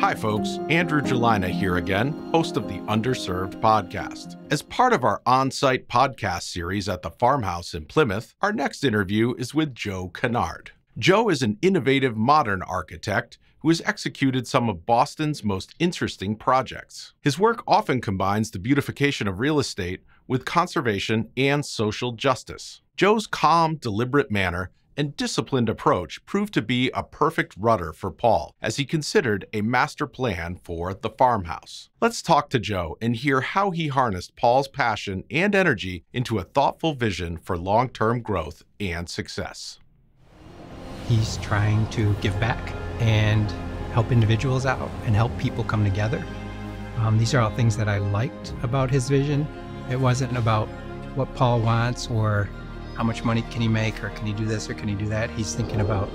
Hi, folks. Andrew Gelina here again, host of the Underserved podcast. As part of our on site podcast series at the farmhouse in Plymouth, our next interview is with Joe Kennard. Joe is an innovative modern architect who has executed some of Boston's most interesting projects. His work often combines the beautification of real estate with conservation and social justice. Joe's calm, deliberate manner and disciplined approach proved to be a perfect rudder for Paul as he considered a master plan for the farmhouse. Let's talk to Joe and hear how he harnessed Paul's passion and energy into a thoughtful vision for long term growth and success. He's trying to give back and help individuals out and help people come together. Um, these are all things that I liked about his vision. It wasn't about what Paul wants or how much money can he make or can he do this or can he do that? He's thinking about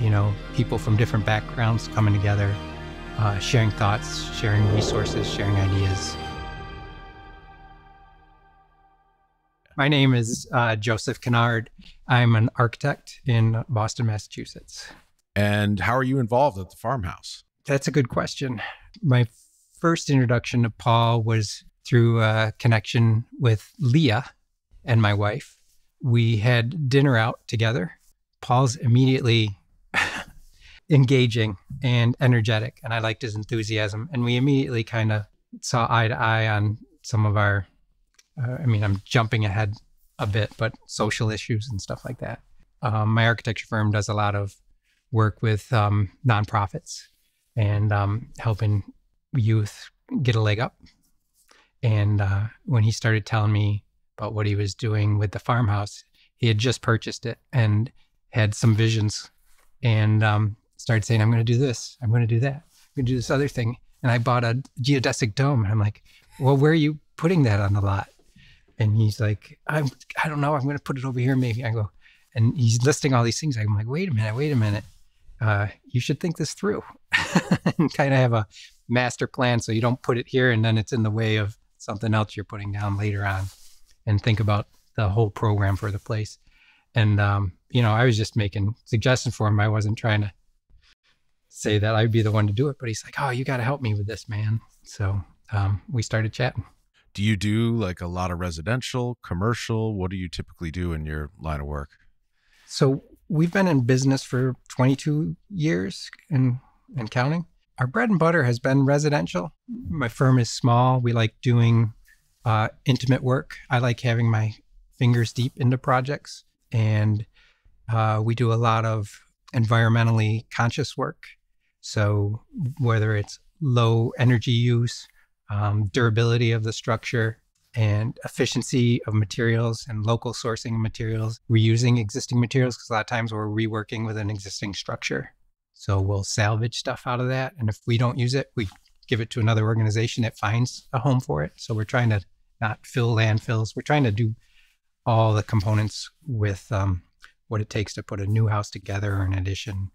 you know people from different backgrounds coming together uh, sharing thoughts sharing resources sharing ideas. My name is uh, joseph kennard. I'm an architect in boston massachusetts. And how are you involved at the farmhouse? That's a good question. My first introduction to paul was through a connection with leah and my wife we had dinner out together. Paul's immediately engaging and energetic, and I liked his enthusiasm. And we immediately kind of saw eye to eye on some of our, uh, I mean, I'm jumping ahead a bit, but social issues and stuff like that. Um, my architecture firm does a lot of work with um, nonprofits and um, helping youth get a leg up. And uh, when he started telling me about what he was doing with the farmhouse. He had just purchased it and had some visions and um, started saying, I'm going to do this. I'm going to do that. I'm going to do this other thing. And I bought a geodesic dome. And I'm like, well, where are you putting that on the lot? And he's like, I'm, I don't know. I'm going to put it over here maybe. I go, and he's listing all these things. I'm like, wait a minute, wait a minute. Uh, you should think this through and kind of have a master plan so you don't put it here and then it's in the way of something else you're putting down later on and think about the whole program for the place. And um, you know, I was just making suggestions for him. I wasn't trying to say that I'd be the one to do it, but he's like, "Oh, you got to help me with this, man." So um, we started chatting. Do you do like a lot of residential, commercial? What do you typically do in your line of work? So we've been in business for 22 years and and counting. Our bread and butter has been residential. My firm is small. We like doing uh, intimate work. I like having my fingers deep into projects, and uh, we do a lot of environmentally conscious work. So whether it's low energy use, um, durability of the structure, and efficiency of materials and local sourcing of materials, reusing existing materials, because a lot of times we're reworking with an existing structure. So we'll salvage stuff out of that. And if we don't use it, we give it to another organization that finds a home for it. So we're trying to not fill landfills. We're trying to do all the components with um, what it takes to put a new house together or an addition.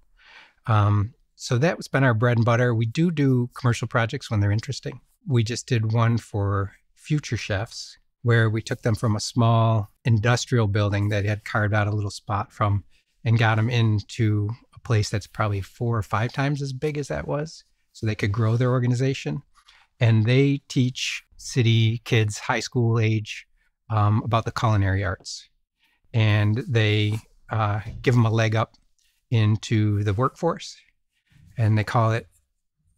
Um, so that's been our bread and butter. We do do commercial projects when they're interesting. We just did one for Future Chefs where we took them from a small industrial building that had carved out a little spot from and got them into a place that's probably four or five times as big as that was so they could grow their organization. And they teach city kids, high school age, um, about the culinary arts. And they uh, give them a leg up into the workforce. And they call it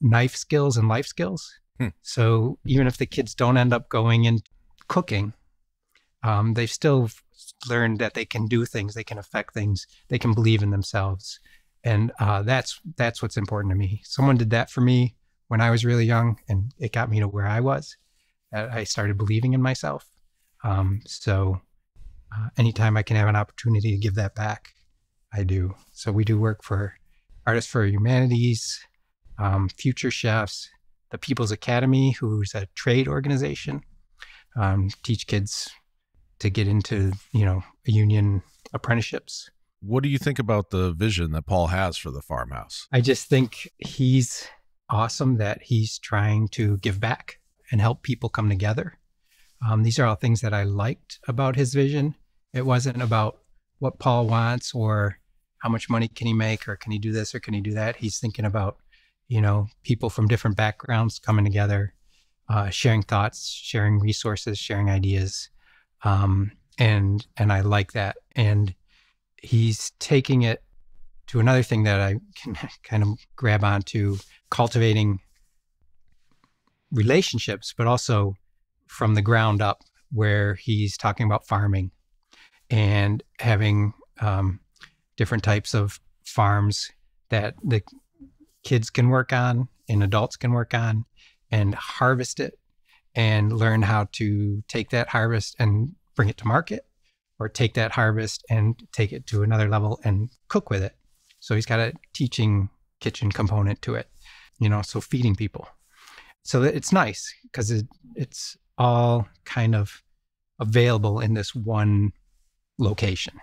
knife skills and life skills. Hmm. So even if the kids don't end up going in cooking, um, they've still learned that they can do things, they can affect things, they can believe in themselves. And uh, that's that's what's important to me. Someone did that for me when I was really young, and it got me to where I was. I started believing in myself. Um, so uh, anytime I can have an opportunity to give that back, I do. So we do work for Artists for Humanities, um, Future Chefs, the People's Academy, who's a trade organization, um, teach kids to get into you know union apprenticeships. What do you think about the vision that Paul has for the farmhouse? I just think he's awesome that he's trying to give back and help people come together. Um, these are all things that I liked about his vision. It wasn't about what Paul wants or how much money can he make or can he do this or can he do that. He's thinking about, you know, people from different backgrounds coming together, uh, sharing thoughts, sharing resources, sharing ideas. Um, and and I like that. And he's taking it to another thing that I can kind of grab onto, cultivating relationships, but also from the ground up, where he's talking about farming and having um, different types of farms that the kids can work on and adults can work on and harvest it and learn how to take that harvest and bring it to market or take that harvest and take it to another level and cook with it. So he's got a teaching kitchen component to it, you know, so feeding people. So it's nice because it, it's all kind of available in this one location.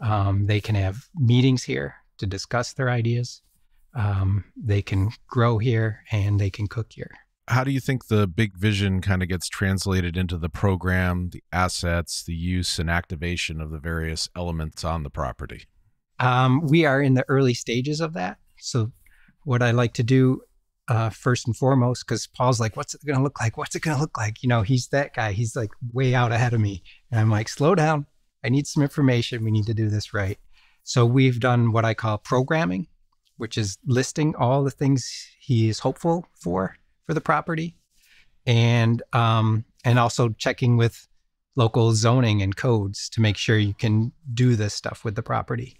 Um, they can have meetings here to discuss their ideas. Um, they can grow here and they can cook here. How do you think the big vision kind of gets translated into the program, the assets, the use and activation of the various elements on the property? Um, we are in the early stages of that. So, what I like to do uh, first and foremost, because Paul's like, "What's it going to look like? What's it going to look like?" You know, he's that guy. He's like way out ahead of me, and I'm like, "Slow down. I need some information. We need to do this right." So we've done what I call programming, which is listing all the things he is hopeful for for the property, and um, and also checking with local zoning and codes to make sure you can do this stuff with the property.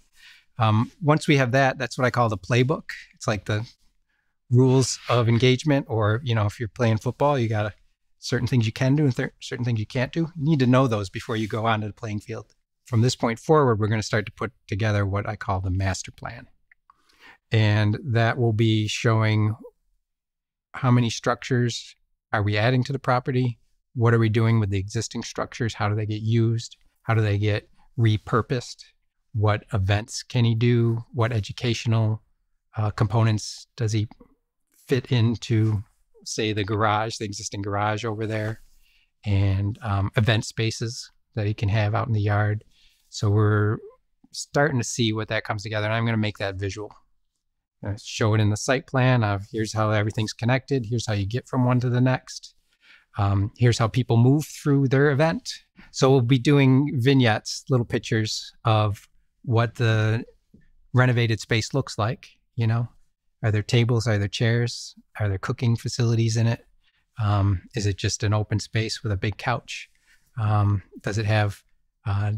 Um, once we have that, that's what I call the playbook. It's like the rules of engagement, or you know, if you're playing football, you got certain things you can do and certain things you can't do. You need to know those before you go onto the playing field from this point forward, we're going to start to put together what I call the master plan. And that will be showing how many structures are we adding to the property? What are we doing with the existing structures? How do they get used? How do they get repurposed? What events can he do? What educational uh, components does he fit into, say, the garage, the existing garage over there, and um, event spaces that he can have out in the yard? So we're starting to see what that comes together. And I'm going to make that visual. show it in the site plan of here's how everything's connected. Here's how you get from one to the next. Um, here's how people move through their event. So we'll be doing vignettes, little pictures of what the renovated space looks like. You know, are there tables? Are there chairs? Are there cooking facilities in it? Um, is it just an open space with a big couch? Um, does it have uh,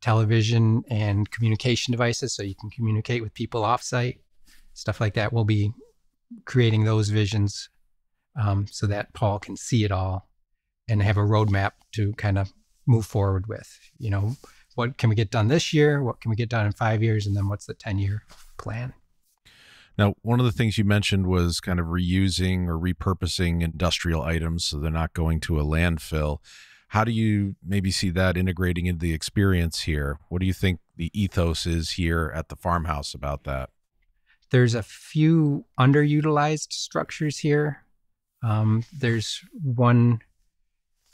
television and communication devices so you can communicate with people offsite, stuff like that. We'll be creating those visions um, so that Paul can see it all and have a roadmap to kind of move forward with. You know, what can we get done this year? What can we get done in five years? And then what's the 10 year plan? Now, one of the things you mentioned was kind of reusing or repurposing industrial items so they're not going to a landfill. How do you maybe see that integrating into the experience here? What do you think the ethos is here at the farmhouse about that? There's a few underutilized structures here. Um, there's one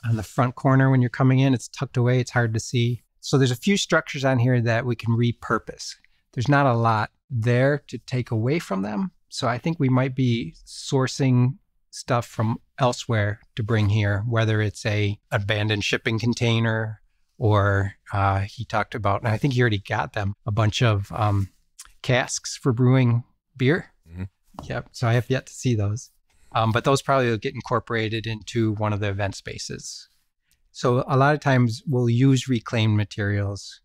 on the front corner when you're coming in, it's tucked away, it's hard to see. So there's a few structures on here that we can repurpose. There's not a lot there to take away from them. So I think we might be sourcing stuff from elsewhere to bring here, whether it's a abandoned shipping container or uh, he talked about, and I think he already got them, a bunch of um, casks for brewing beer. Mm-hmm. Yep. So I have yet to see those. Um, but those probably will get incorporated into one of the event spaces. So a lot of times we'll use reclaimed materials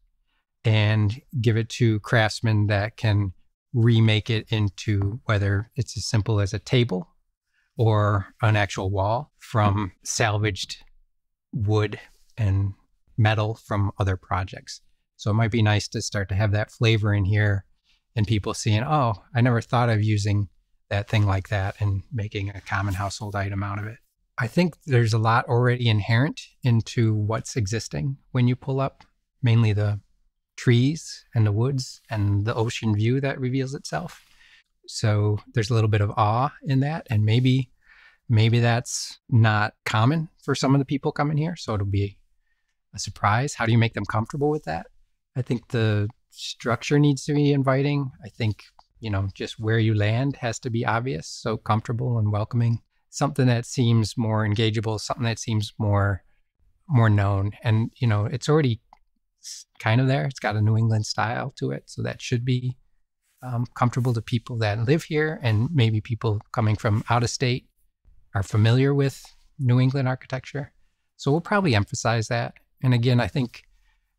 and give it to craftsmen that can remake it into whether it's as simple as a table or an actual wall from mm-hmm. salvaged wood and metal from other projects. So it might be nice to start to have that flavor in here and people seeing, oh, I never thought of using that thing like that and making a common household item out of it. I think there's a lot already inherent into what's existing when you pull up, mainly the trees and the woods and the ocean view that reveals itself. So there's a little bit of awe in that. And maybe, maybe that's not common for some of the people coming here. So it'll be a surprise. How do you make them comfortable with that? I think the structure needs to be inviting. I think you know, just where you land has to be obvious, so comfortable and welcoming. Something that seems more engageable, something that seems more more known. And, you know, it's already kind of there. It's got a New England style to it. So that should be um, comfortable to people that live here and maybe people coming from out of state are familiar with New England architecture. So we'll probably emphasize that. And again, I think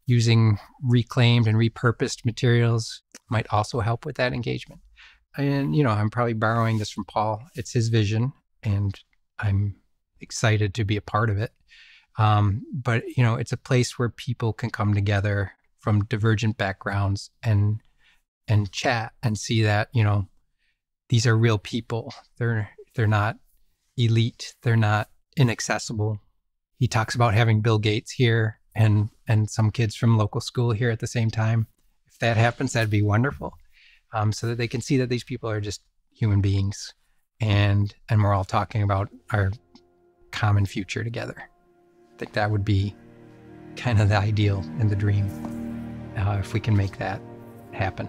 using reclaimed and repurposed materials might also help with that engagement. And, you know, I'm probably borrowing this from Paul. It's his vision, and I'm excited to be a part of it. Um, but, you know, it's a place where people can come together from divergent backgrounds and and chat and see that, you know, these are real people. They're they're not elite. They're not inaccessible. He talks about having Bill Gates here and and some kids from local school here at the same time. If that happens, that'd be wonderful, um, so that they can see that these people are just human beings, and and we're all talking about our common future together. I think that would be kind of the ideal and the dream uh, if we can make that happen.